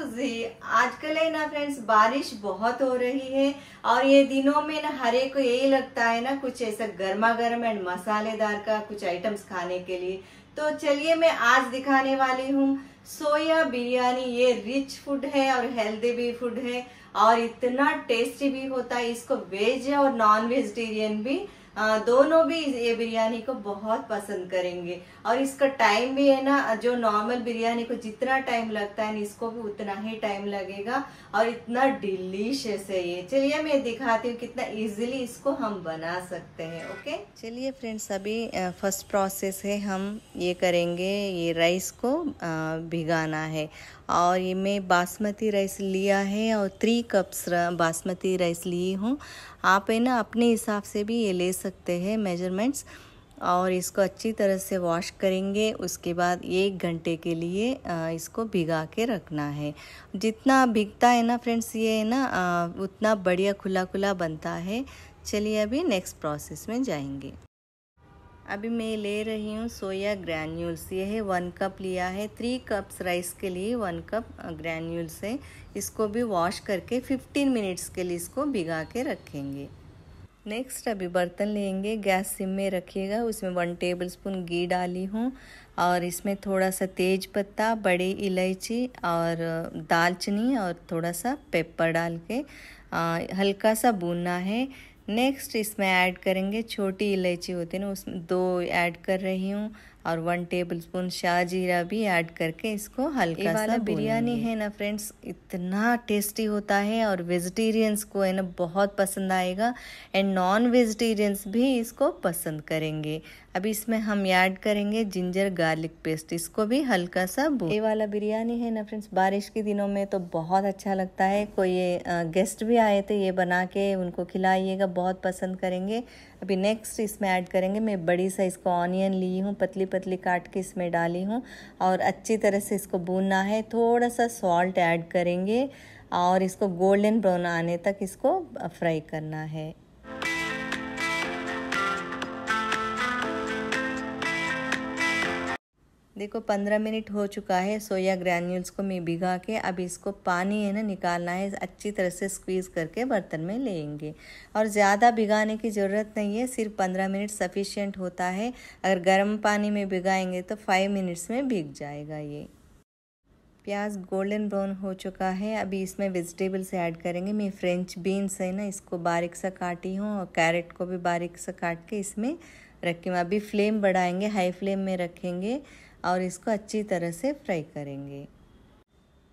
सुजी आजकल है ना फ्रेंड्स, बारिश बहुत हो रही है और ये दिनों में ना हर को यही लगता है ना कुछ ऐसा गर्मा गर्म एंड मसालेदार का कुछ आइटम्स खाने के लिए। तो चलिए मैं आज दिखाने वाली हूँ, सोया बिरयानी। ये रिच फ़ूड है और हेल्दी भी फ़ूड है और इतना टेस्टी भी होता है, इसको वेज और नॉन वेजिटेरियन भी दोनों भी ये बिरयानी को बहुत पसंद करेंगे। और इसका टाइम भी है ना, जो नॉर्मल बिरयानी को जितना टाइम लगता है, इसको भी उतना ही टाइम लगेगा। और इतना डिलीशियस है ये। चलिए, मैं दिखाती हूँ कितना इजीली इसको हम बना सकते हैं ओके चलिए फ्रेंड्स अभी फ़र्स्ट प्रोसेस है, हम ये करेंगे, ये राइस को भिगाना है। और ये मैं बासमती राइस लिया है और थ्री कप्स बासमती राइस ली हूँ। आप है ना, अपने हिसाब से भी ये ले सकते हैं मेजरमेंट्स और इसको अच्छी तरह से वॉश करेंगे। उसके बाद एक घंटे के लिए इसको भिगा के रखना है। जितना भिगता है ना फ्रेंड्स ये है ना उतना बढ़िया खुला खुला बनता है। चलिए अभी नेक्स्ट प्रोसेस में जाएँगे। अभी मैं ले रही हूँ सोया ग्रैन्यूल्स। ये है वन कप लिया है थ्री कप्स राइस के लिए वन कप ग्रैन्यूल्स है। इसको भी वॉश करके 15 मिनट्स के लिए इसको भिगा के रखेंगे। नेक्स्ट अभी बर्तन लेंगे। गैस सिम में रखिएगा। उसमें वन टेबल स्पून घी डाली हूँ और इसमें थोड़ा सा तेज पत्ता बड़ी इलायची और दालचीनी और थोड़ा सा पेपर डाल के आ, हल्का सा भूनना है। नेक्स्ट इसमें ऐड करेंगे छोटी इलायची होती है ना, उसमें दो ऐड कर रही हूँ। और वन टेबल स्पून शाह जीरा भी ऐड करके इसको हल्का वाला बिरयानी है। ना फ्रेंड्स इतना टेस्टी होता है और वेजिटेरियंस को है ना बहुत पसंद आएगा एंड नॉन वेजिटेरियंस भी इसको पसंद करेंगे। अभी इसमें हम ऐड करेंगे जिंजर गार्लिक पेस्ट इसको भी हल्का सा ये वाला बिरयानी है ना फ्रेंड्स बारिश के दिनों में तो बहुत अच्छा लगता है। कोई ये गेस्ट भी आए थे ये बना के उनको खिलाइएगा बहुत पसंद करेंगे। अभी नेक्स्ट इसमें ऐड करेंगे मैं बड़ी साइज़ को ऑनियन ली हूँ पतली पतली काट के इसमें डाली हूँ और अच्छी तरह से इसको भूनना है। थोड़ा सा सॉल्ट ऐड करेंगे और इसको गोल्डन ब्राउन आने तक इसको फ्राई करना है। देखो, पंद्रह मिनट हो चुका है सोया ग्रैन्यूल्स को मैं भिगा के। अब इसको पानी है ना निकालना है, अच्छी तरह से स्क्वीज़ करके बर्तन में लेंगे। और ज़्यादा भिगाने की ज़रूरत नहीं है, सिर्फ़ पंद्रह मिनट सफिशियंट होता है। अगर गर्म पानी में भिगाएँगे तो फाइव मिनट्स में भिग जाएगा ये। प्याज गोल्डन ब्राउन हो चुका है। अभी इसमें वेजिटेबल्स ऐड करेंगे। मैं फ्रेंच बीन्स है ना, इसको बारीक सा काटी हूँ और कैरेट को भी बारीक सा काट के इसमें रखी हूँ। अभी फ्लेम बढ़ाएँगे हाई फ्लेम में रखेंगे। और इसको अच्छी तरह से फ्राई करेंगे।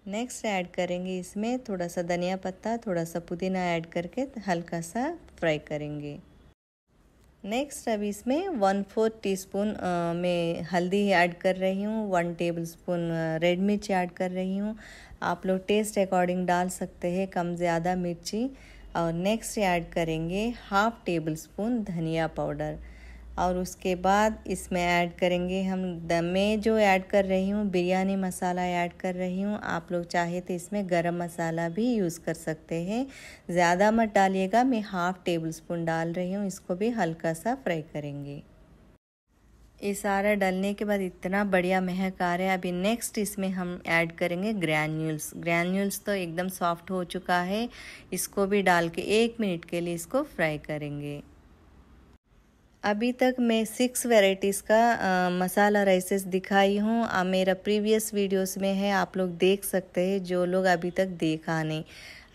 नेक्स्ट ऐड करेंगे इसमें थोड़ा सा धनिया पत्ता, थोड़ा सा पुदीना ऐड करके हल्का सा फ्राई करेंगे। नेक्स्ट अब इसमें वन फोर्थ टी स्पून में हल्दी ऐड कर रही हूँ वन टेबल स्पून रेड मिर्च ऐड कर रही हूँ। आप लोग टेस्ट अकॉर्डिंग डाल सकते हैं, कम ज़्यादा मिर्ची। और नेक्स्ट ऐड करेंगे हाफ़ टेबल स्पून धनिया पाउडर और उसके बाद इसमें ऐड करेंगे हम मैं जो ऐड कर रही हूँ, बिरयानी मसाला ऐड कर रही हूँ। आप लोग चाहे तो इसमें गरम मसाला भी यूज़ कर सकते हैं। ज़्यादा मत डालिएगा, मैं हाफ़ टेबल स्पून डाल रही हूँ, इसको भी हल्का सा फ्राई करेंगे। ये सारा डालने के बाद इतना बढ़िया महक आ रहा है। अभी नेक्स्ट इसमें हम ऐड करेंगे ग्रैन्यूल्स ग्रैन्यूल्स तो एकदम सॉफ्ट हो चुका है। इसको भी डाल के एक मिनट के लिए इसको फ्राई करेंगे। अभी तक मैं सिक्स वेराइटीज़ का आ, मसाला राइसेस दिखाई हूँ। मेरा प्रीवियस वीडियोस में है आप लोग देख सकते हैं जो लोग अभी तक देखा नहीं।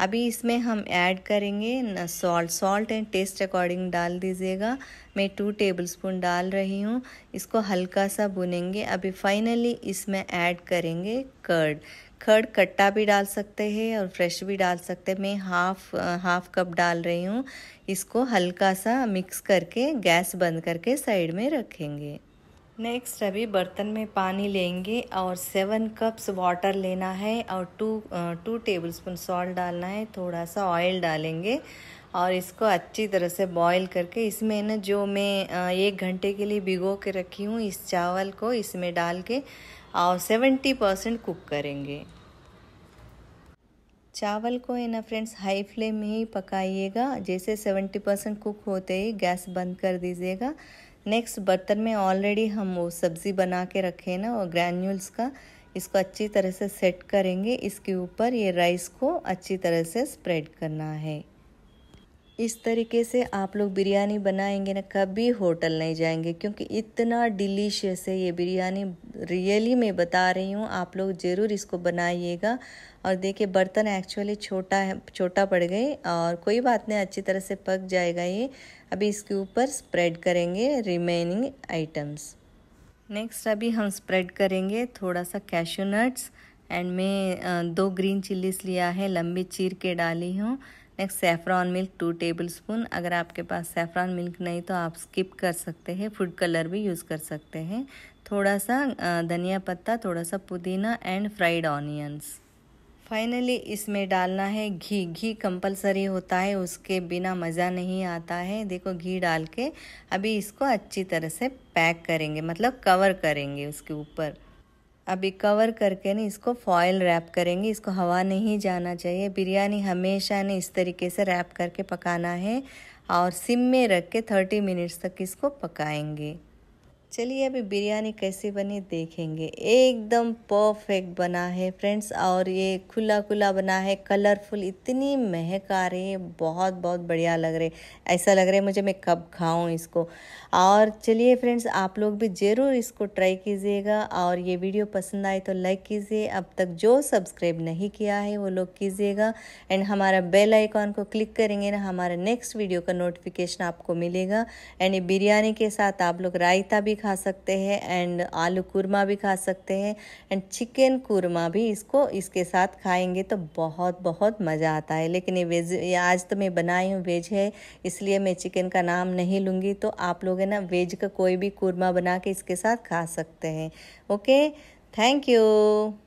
अभी इसमें हम ऐड करेंगे salt salt and taste according डाल दीजिएगा। मैं टू टेबल स्पून डाल रही हूँ। इसको हल्का सा भुनेंगे। अभी फाइनली इसमें ऐड करेंगे कर्ड खड़ कट्टा भी डाल सकते हैं और फ्रेश भी डाल सकते हैं। मैं हाफ़ हाफ़ कप डाल रही हूँ। इसको हल्का सा मिक्स करके, गैस बंद करके साइड में रखेंगे। नेक्स्ट अभी बर्तन में पानी लेंगे और सेवन कप्स वाटर लेना है और two two tablespoon salt डालना है। थोड़ा सा ऑयल डालेंगे और इसको अच्छी तरह से बॉईल करके, इसमें ना जो मैं, एक घंटे के लिए भिगो के रखी हूँ, इस चावल को इसमें डाल के और सेवेंटी परसेंट कुक करेंगे। चावल को है ना फ्रेंड्स हाई फ्लेम में ही पकाइएगा। जैसे सेवेंटी परसेंट कुक होते ही गैस बंद कर दीजिएगा। नेक्स्ट बर्तन में ऑलरेडी हम वो सब्ज़ी बना के रखे ना और ग्रैन्यूल्स का, इसको अच्छी तरह से सेट करेंगे। इसके ऊपर ये राइस को अच्छी तरह से स्प्रेड करना है। इस तरीके से आप लोग बिरयानी बनाएँगे ना, कभी होटल नहीं जाएँगे, क्योंकि इतना डिलीशियस है ये बिरयानी। रियली मैं बता रही हूँ, आप लोग ज़रूर इसको बनाइएगा। और देखिए, बर्तन एक्चुअली छोटा है, छोटा पड़ गए, और कोई बात नहीं, अच्छी तरह से पक जाएगा ये। अभी इसके ऊपर स्प्रेड करेंगे रिमेनिंग आइटम्स नेक्स्ट अभी हम स्प्रेड करेंगे थोड़ा सा कैशू नट्स एंड मैं दो ग्रीन चिल्लीस लिया है, लंबी चीर के डाली हूँ। Next saffron milk two tablespoon अगर आपके पास सेफ्रॉन मिल्क नहीं तो आप स्किप कर सकते हैं फ़ूड कलर भी यूज़ कर सकते हैं. थोड़ा सा धनिया पत्ता थोड़ा सा पुदीना एंड फ्राइड ऑनियंस फाइनली इसमें डालना है घी. घी कंपलसरी होता है, उसके बिना मज़ा नहीं आता है. देखो, घी डाल के अभी इसको अच्छी तरह से पैक करेंगे मतलब कवर करेंगे उसके ऊपर. अभी कवर करके ना इसको फॉयल रैप करेंगे। इसको हवा नहीं जाना चाहिए। बिरयानी हमेशा ने इस तरीके से रैप करके पकाना है। और सिम में रख के थर्टी मिनट्स तक इसको पकाएँगे। चलिए अभी बिरयानी कैसी बनी देखेंगे। एकदम परफेक्ट बना है। फ्रेंड्स और ये खुला खुला बना है। कलरफुल इतनी महक आ रही है। बहुत बहुत बढ़िया लग रहे ऐसा लग रहा है मुझे मैं कब खाऊं इसको। और चलिए फ्रेंड्स आप लोग भी ज़रूर इसको ट्राई कीजिएगा। और ये वीडियो पसंद आए तो लाइक कीजिए। अब तक जो सब्सक्राइब नहीं किया है, वो लोग कीजिएगा। एंड हमारा बेल आइकॉन को क्लिक करेंगे ना, हमारे नेक्स्ट वीडियो का नोटिफिकेशन आपको मिलेगा। एंड ये बिरयानी के साथ आप लोग रायता भी खा सकते हैं एंड आलू कुरमा भी खा सकते हैं एंड चिकन कुरमा भी इसको, इसके साथ खाएँगे तो बहुत बहुत मज़ा आता है। लेकिन ये वेज, ये आज तो मैं बनाई हूँ, वेज है, इसलिए मैं चिकन का नाम नहीं लूँगी। तो आप लोग है ना, वेज का कोई भी कुरमा बना के इसके साथ खा सकते हैं। ओके? Thank you.